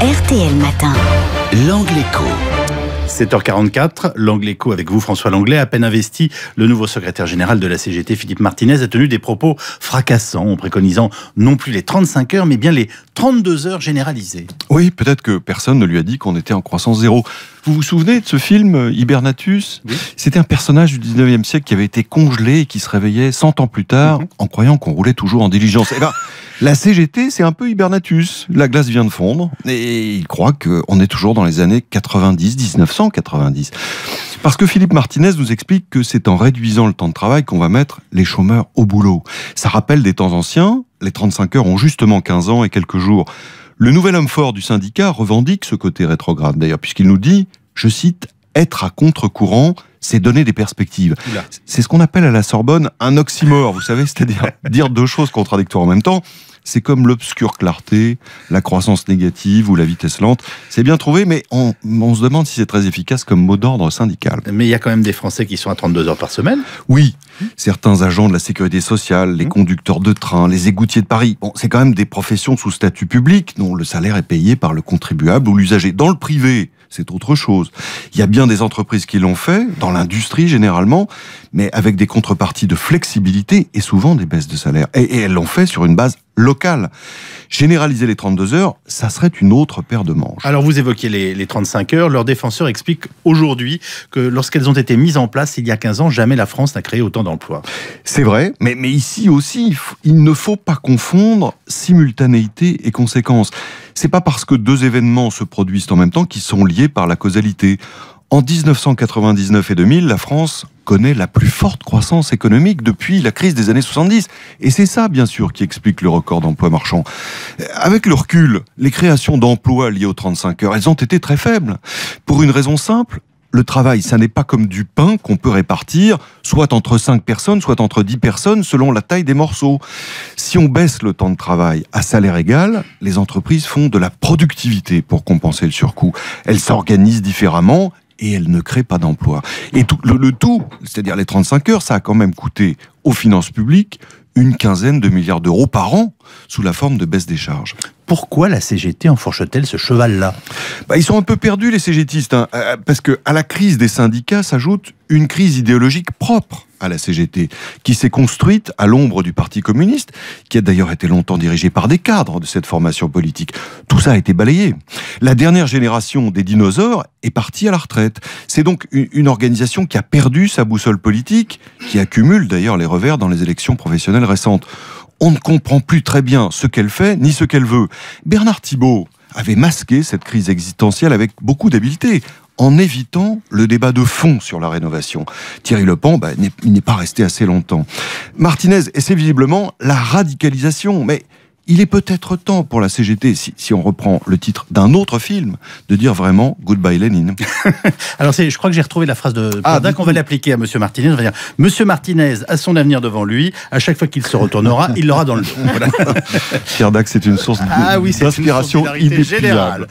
RTL Matin. L'angle écho. 7h44, l'angle écho avec vous François Langlais, à peine investi, le nouveau secrétaire général de la CGT Philippe Martinez a tenu des propos fracassants en préconisant non plus les 35 heures mais bien les 32 heures généralisées. Oui, peut-être que personne ne lui a dit qu'on était en croissance zéro. Vous vous souvenez de ce film euh, Hibernatus? C'était un personnage du 19e siècle qui avait été congelé et qui se réveillait 100 ans plus tard mhm. en croyant qu'on roulait toujours en diligence. Eh ben, la CGT, c'est un peu Hibernatus. La glace vient de fondre et il croit qu'on est toujours dans les années 90, 1990. Parce que Philippe Martinez nous explique que c'est en réduisant le temps de travail qu'on va mettre les chômeurs au boulot. Ça rappelle des temps anciens. Les 35 heures ont justement 15 ans et quelques jours. Le nouvel homme fort du syndicat revendique ce côté rétrograde, d'ailleurs, puisqu'il nous dit, je cite, être à contre-courant, c'est donner des perspectives. C'est ce qu'on appelle à la Sorbonne un oxymore, vous savez, c'est-à-dire dire deux choses contradictoires en même temps. C'est comme l'obscure clarté, la croissance négative ou la vitesse lente. C'est bien trouvé, mais on, se demande si c'est très efficace comme mot d'ordre syndical. Mais il y a quand même des Français qui sont à 32 heures par semaine. Oui, certains agents de la sécurité sociale, les mmh. conducteurs de train, les égoutiers de Paris. Bon, c'est quand même des professions sous statut public dont le salaire est payé par le contribuable ou l'usager. Dans le privé, c'est autre chose. Il y a bien des entreprises qui l'ont fait, dans l'industrie généralement, mais avec des contreparties de flexibilité et souvent des baisses de salaire. Et, elles l'ont fait sur une base locale. Généraliser les 32 heures, ça serait une autre paire de manches. Alors vous évoquez les, les 35 heures. Leurs défenseurs expliquent aujourd'hui que lorsqu'elles ont été mises en place il y a 15 ans, jamais la France n'a créé autant d'emplois. C'est vrai, mais, mais ici aussi, il ne faut pas confondre simultanéité et conséquence. C'est pas parce que deux événements se produisent en même temps qu'ils sont liés par la causalité. En 1999 et 2000, la France connaît la plus forte croissance économique depuis la crise des années 70. Et c'est ça, bien sûr, qui explique le record d'emplois marchands. Avec le recul, les créations d'emplois liées aux 35 heures, elles ont été très faibles. Pour une raison simple, le travail, ça n'est pas comme du pain qu'on peut répartir, soit entre 5 personnes, soit entre 10 personnes, selon la taille des morceaux. Si on baisse le temps de travail à salaire égal, les entreprises font de la productivité pour compenser le surcoût. Elles s'organisent différemment et elles ne créent pas d'emplois. Et tout, le, le tout, c'est-à-dire les 35 heures, ça a quand même coûté aux finances publiques une quinzaine de milliards d'euros par an sous la forme de baisse des charges. Pourquoi la CGT enfourche-t-elle ce cheval-là? Bah, Ils sont un peu perdus, les CGTistes, hein, euh, parce que à la crise des syndicats s'ajoute une crise idéologique propre à la CGT, qui s'est construite à l'ombre du Parti communiste, qui a d'ailleurs été longtemps dirigé par des cadres de cette formation politique. Tout ça a été balayé. La dernière génération des dinosaures est partie à la retraite. C'est donc une organisation qui a perdu sa boussole politique, qui accumule d'ailleurs les revers dans les élections professionnelles récentes. On ne comprend plus très bien ce qu'elle fait ni ce qu'elle veut. Bernard Thibault avait masqué cette crise existentielle avec beaucoup d'habileté en évitant le débat de fond sur la rénovation. Thierry Lepan bah, n'est pas resté assez longtemps. Martinez essaie visiblement la radicalisation, mais il est peut-être temps pour la CGT, si, on reprend le titre d'un autre film, de dire vraiment Goodbye Lénine. Alors je crois que j'ai retrouvé la phrase de ah, qu'on va l'appliquer à Monsieur Martinez. On va dire Monsieur Martinez a son avenir devant lui. À chaque fois qu'il se retournera, il l'aura dans le dos. Pierre Dac, c'est une source ah, oui, d'inspiration générale.